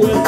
with